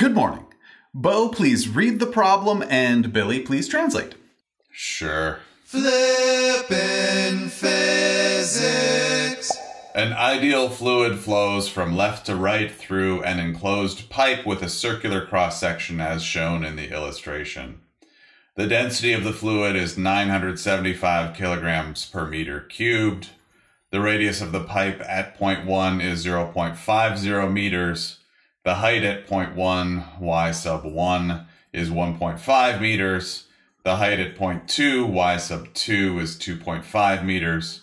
Good morning. Bo, please read the problem, and Billy, please translate. Sure. Flippin' physics. An ideal fluid flows from left to right through an enclosed pipe with a circular cross section as shown in the illustration. The density of the fluid is 975 kilograms per meter cubed. The radius of the pipe at point 1 is 0.50 meters. The height at point 1, y sub 1, is 1.5 meters. The height at point 2, y sub 2, is 2.5 meters.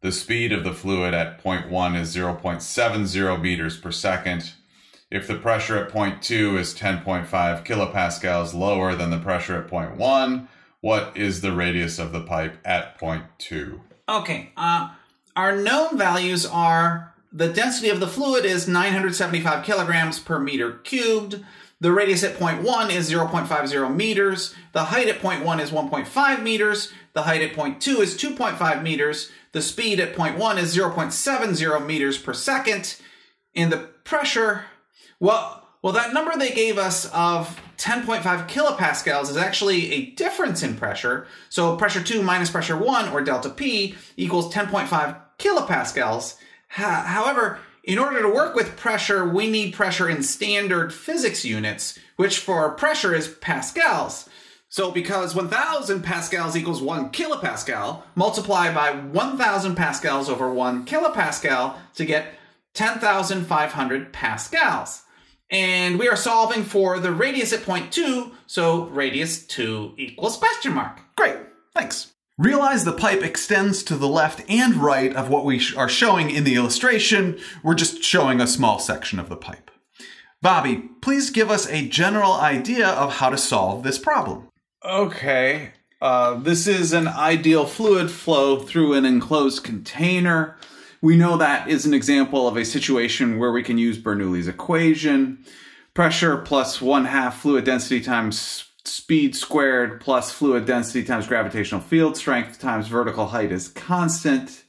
The speed of the fluid at point 1 is 0.70 meters per second. If the pressure at point 2 is 10.5 kilopascals lower than the pressure at point 1, what is the radius of the pipe at point 2? Okay, uh, our known values are the density of the fluid is 975 kilograms per meter cubed. The radius at point 1 is 0.50 meters. The height at point 1 is 1.5 meters. The height at point 2 is 2.5 meters. The speed at point 1 is 0.70 meters per second. And the pressure, well, well, that number they gave us of 10.5 kilopascals is actually a difference in pressure. So pressure 2 minus pressure 1, or delta P, equals 10.5 kilopascals. However, in order to work with pressure, we need pressure in standard physics units, which for pressure is pascals. So because 1000 pascals equals 1 kilopascal, multiply by 1000 pascals over 1 kilopascal to get 10,500 pascals. And we are solving for the radius at point 2, so radius 2 equals question mark. Great, thanks. Realize the pipe extends to the left and right of what we are showing in the illustration. We're just showing a small section of the pipe. Bobby, please give us a general idea of how to solve this problem. Okay. Uh, this is an ideal fluid flow through an enclosed container. We know that is an example of a situation where we can use Bernoulli's equation. Pressure plus one half fluid density times speed squared plus fluid density times gravitational field strength times vertical height is constant.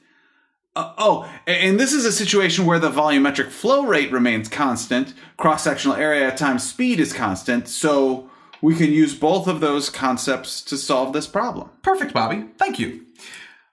Uh, oh, and this is a situation where the volumetric flow rate remains constant. Cross-sectional area times speed is constant. So we can use both of those concepts to solve this problem. Perfect, Bobby. Thank you.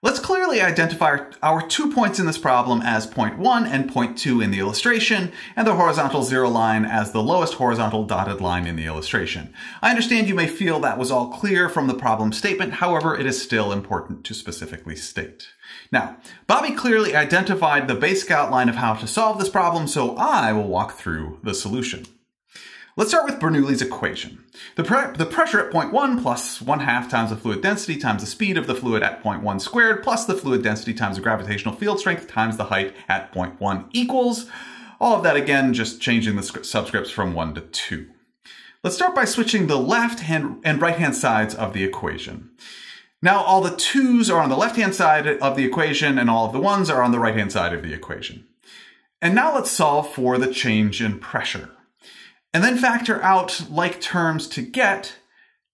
Let's clearly identify our two points in this problem as point 1 and point 2 in the illustration, and the horizontal zero line as the lowest horizontal dotted line in the illustration. I understand you may feel that was all clear from the problem statement, however, it is still important to specifically state. Now, Bobby clearly identified the basic outline of how to solve this problem, so I will walk through the solution. Let's start with Bernoulli's equation. The, pre the pressure at point 1 plus 1 half times the fluid density times the speed of the fluid at point 1 squared plus the fluid density times the gravitational field strength times the height at point 1 equals. All of that again, just changing the subscripts from 1 to 2. Let's start by switching the left hand and right hand sides of the equation. Now all the 2's are on the left hand side of the equation and all of the 1's are on the right hand side of the equation. And now let's solve for the change in pressure and then factor out like terms to get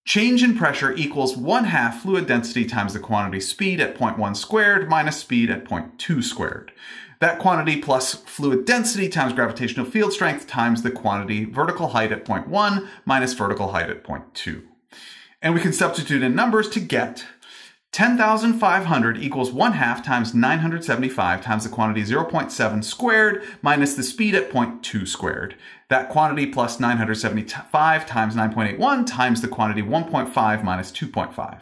change in pressure equals 1 half fluid density times the quantity speed at point 1 squared minus speed at point 2 squared. That quantity plus fluid density times gravitational field strength times the quantity vertical height at point 1 minus vertical height at point 2. And we can substitute in numbers to get 10,500 equals 1 half times 975 times the quantity 0.7 squared minus the speed at 0.2 squared. That quantity plus 975 times 9.81 times the quantity 1.5 minus 2.5.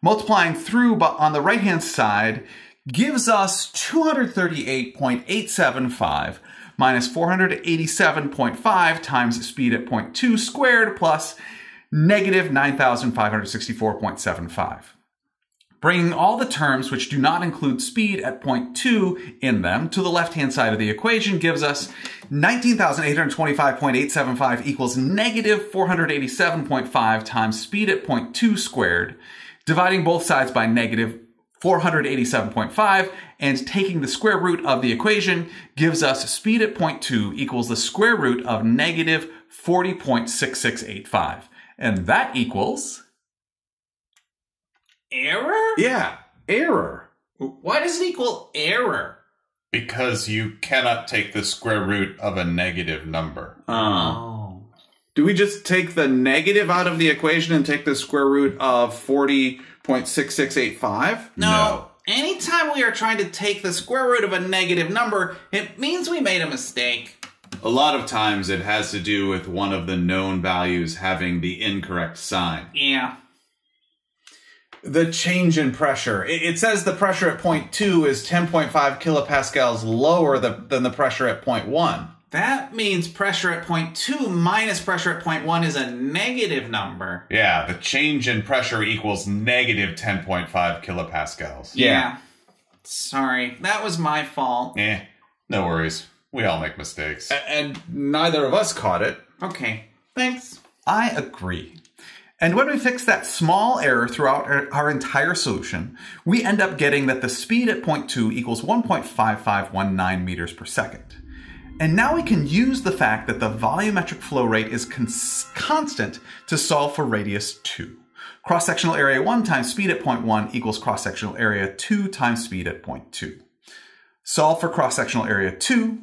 Multiplying through but on the right hand side gives us 238.875 minus 487.5 times speed at 0.2 squared plus negative 9,564.75. Bringing all the terms which do not include speed at point 2 in them to the left-hand side of the equation gives us 19,825.875 equals negative 487.5 times speed at point 2 squared, dividing both sides by negative 487.5 and taking the square root of the equation gives us speed at point 2 equals the square root of negative 40.6685. And that equals Error? Yeah, error. Why does it equal error? Because you cannot take the square root of a negative number. Oh. Do we just take the negative out of the equation and take the square root of 40.6685? No. No. Anytime we are trying to take the square root of a negative number, it means we made a mistake. A lot of times it has to do with one of the known values having the incorrect sign. Yeah. The change in pressure. It, it says the pressure at point 2 is 10.5 kilopascals lower the, than the pressure at point 1. That means pressure at point 2 minus pressure at point 1 is a negative number. Yeah, the change in pressure equals negative 10.5 kilopascals. Yeah. Sorry, that was my fault. Eh, no worries. We all make mistakes. A- And neither of us caught it. Okay, thanks. I agree. And when we fix that small error throughout our, our entire solution, we end up getting that the speed at point 2 equals 1.5519 meters per second. And now we can use the fact that the volumetric flow rate is cons- constant to solve for radius 2. Cross-sectional area 1 times speed at point 1 equals cross-sectional area 2 times speed at point 2. Solve for cross-sectional area 2,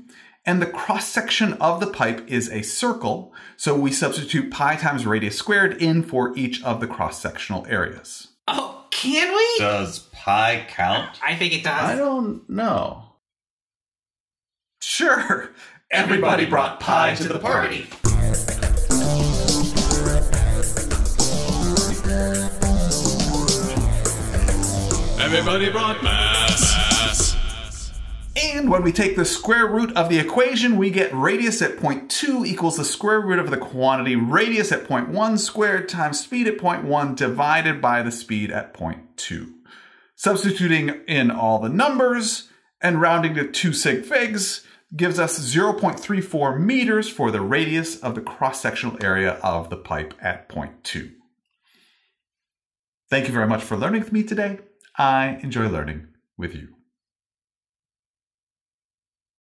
and the cross-section of the pipe is a circle, so we substitute pi times radius squared in for each of the cross-sectional areas. Oh, can we? Does pi count? I think it does. I don't know. Sure, everybody brought pi to the party. Everybody brought mass. When we take the square root of the equation, we get radius at point 2 equals the square root of the quantity radius at point 1 squared times speed at point 1 divided by the speed at point 2. Substituting in all the numbers and rounding to 2 sig figs gives us 0.34 meters for the radius of the cross-sectional area of the pipe at point 2. Thank you very much for learning with me today. I enjoy learning with you.